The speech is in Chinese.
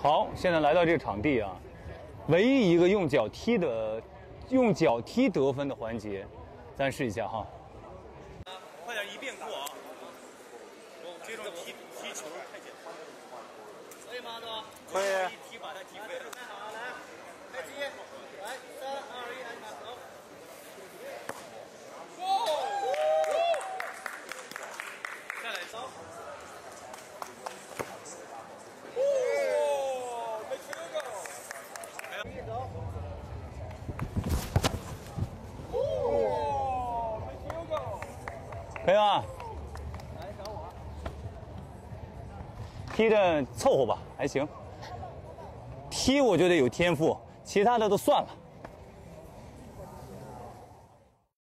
好，现在来到这个场地啊，唯一一个用脚踢的、用脚踢得分的环节，咱试一下哈。快点一遍过啊！这种踢踢球太简单了。可以吗，都？可以。一踢把它踢飞了。太好了，来，开机，来，三二一，开始，走。再来一朋友啊？踢的凑合吧，还行。踢我觉得有天赋，其他的都算了。